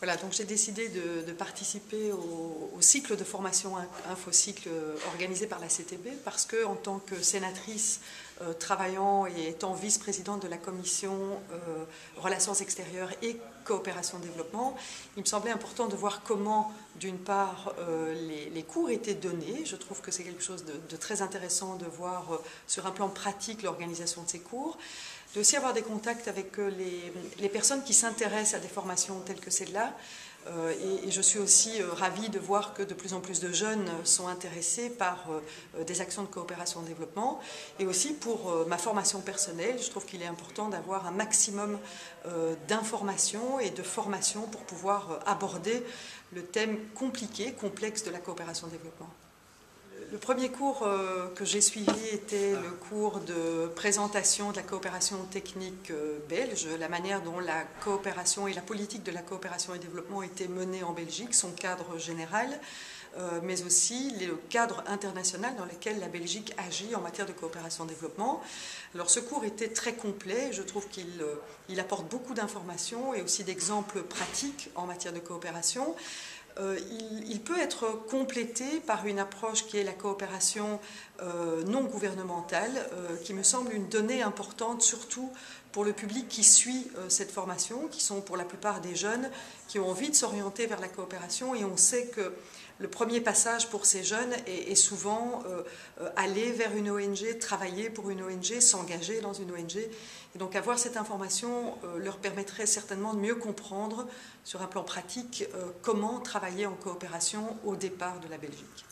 Voilà, donc j'ai décidé de, participer au, cycle de formation InfoCycle organisé par la CTB parce que, en tant que sénatrice euh, travaillant et étant vice-présidente de la commission euh, Relations extérieures et coopération développement, il me semblait important de voir comment, d'une part, euh, les, cours étaient donnés. Je trouve que c'est quelque chose de, très intéressant de voir sur un plan pratique l'organisation de ces cours de aussi avoir des contacts avec euh, les, personnes qui s'intéressent à des formations telles que celle-là. Euh, et, je suis aussi euh, ravie de voir que de plus en plus de jeunes sont intéressés par des actions de coopération en développement. Et aussi pour ma formation personnelle, je trouve qu'il est important d'avoir un maximum d'informations et de formations pour pouvoir aborder le thème compliqué, complexe de la coopération en développement. Le premier cours euh, que j'ai suivi était le cours de présentation de la coopération technique euh, belge, la manière dont la coopération et la politique de la coopération et développement étaient menées en Belgique, son cadre général, euh, mais aussi le cadre international dans lequel la Belgique agit en matière de coopération et développement. Alors ce cours était très complet, je trouve qu'il apporte beaucoup d'informations et aussi d'exemples pratiques en matière de coopération. Euh, il, peut être complété par une approche qui est la coopération euh, non gouvernementale, euh, qui me semble une donnée importante, surtout pour le public qui suit cette formation, qui sont pour la plupart des jeunes qui ont envie de s'orienter vers la coopération. Et on sait que le premier passage pour ces jeunes est, souvent aller vers une ONG, travailler pour une ONG, s'engager dans une ONG. Et donc avoir cette information leur permettrait certainement de mieux comprendre sur un plan pratique comment travailler en coopération au départ de la Belgique.